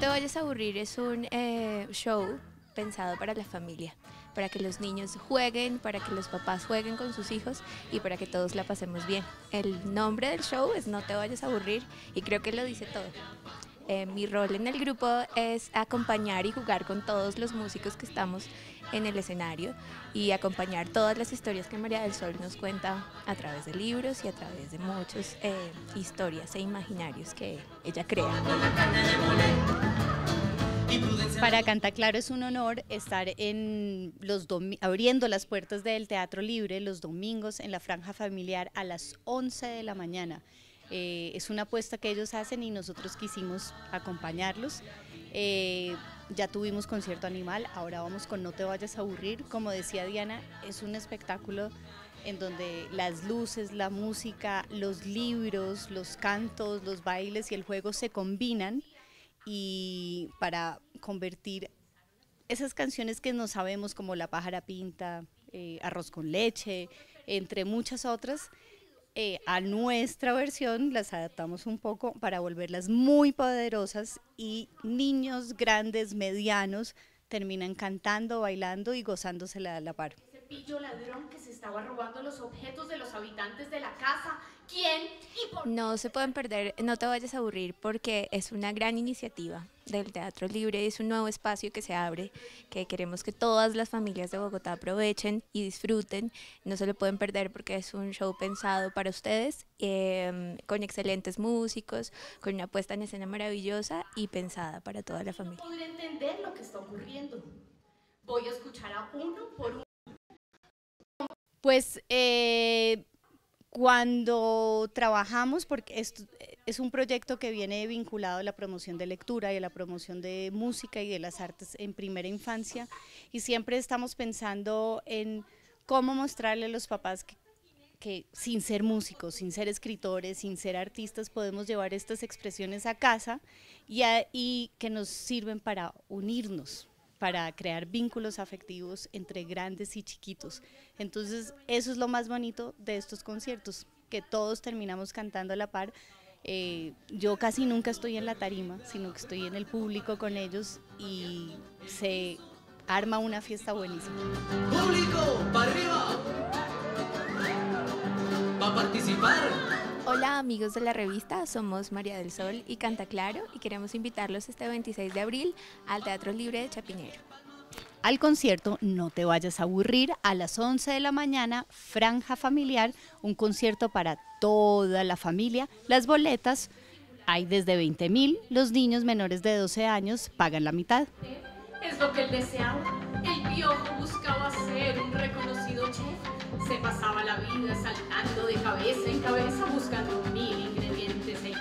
vayas a aburrir es un eh, show pensado para la familia, para que los niños jueguen, para que los papás jueguen con sus hijos y para que todos la pasemos bien. El nombre del show es No te vayas a aburrir y creo que lo dice todo. Eh, mi rol en el grupo es acompañar y jugar con todos los músicos que estamos en el escenario y acompañar todas las historias que María del Sol nos cuenta a través de libros y a través de muchas eh, historias e imaginarios que ella crea. Para Canta Claro es un honor estar en los abriendo las puertas del Teatro Libre los domingos en la franja familiar a las 11 de la mañana. Eh, es una apuesta que ellos hacen y nosotros quisimos acompañarlos. Eh, ya tuvimos concierto animal, ahora vamos con No te vayas a aburrir. Como decía Diana, es un espectáculo en donde las luces, la música, los libros, los cantos, los bailes y el juego se combinan y para convertir esas canciones que no sabemos como La pájara pinta, eh, Arroz con leche, entre muchas otras, eh, a nuestra versión las adaptamos un poco para volverlas muy poderosas y niños grandes, medianos, terminan cantando, bailando y gozándose la, la par. Estaba robando los objetos de los habitantes de la casa quién y por No se pueden perder, no te vayas a aburrir porque es una gran iniciativa del Teatro Libre, es un nuevo espacio que se abre, que queremos que todas las familias de Bogotá aprovechen y disfruten. No se lo pueden perder porque es un show pensado para ustedes, em, con excelentes músicos, con una puesta en escena maravillosa y pensada para toda la familia. Podré entender lo que está ocurriendo. Voy a escuchar a uno por uno. Pues eh, cuando trabajamos, porque esto es un proyecto que viene vinculado a la promoción de lectura y a la promoción de música y de las artes en primera infancia, y siempre estamos pensando en cómo mostrarle a los papás que, sin ser músicos, sin ser escritores, sin ser artistas, podemos llevar estas expresiones a casa y, y que nos sirven para unirnos, para crear vínculos afectivos entre grandes y chiquitos. Entonces, eso es lo más bonito de estos conciertos, que todos terminamos cantando a la par. Eh, yo casi nunca estoy en la tarima, sino que estoy en el público con ellos y se arma una fiesta buenísima. ¡Público, para arriba! ¡Va participar! Hola amigos de la revista, somos María del Sol y Canta Claro y queremos invitarlos este 26 de abril al Teatro Libre de Chapinero. Al concierto No te vayas a aburrir a las 11 de la mañana, franja familiar, un concierto para toda la familia. Las boletas hay desde 20 mil, los niños menores de 12 años pagan la mitad. Es lo que él deseaba. El piojo buscaba ser un reconocido se pasaba la vida saltando de cabeza en cabeza buscando mil ingredientes e